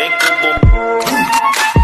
Vem com o bumbum.